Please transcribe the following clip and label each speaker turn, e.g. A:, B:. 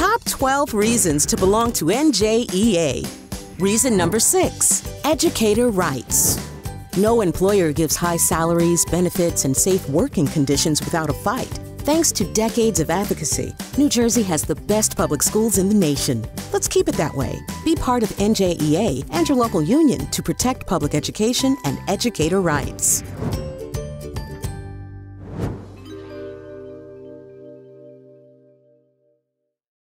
A: Top 12 reasons to belong to NJEA. Reason number six educator rights. No employer gives high salaries, benefits, and safe working conditions without a fight. Thanks to decades of advocacy, New Jersey has the best public schools in the nation. Let's keep it that way. Be part of NJEA and your local union to protect public education and educator rights.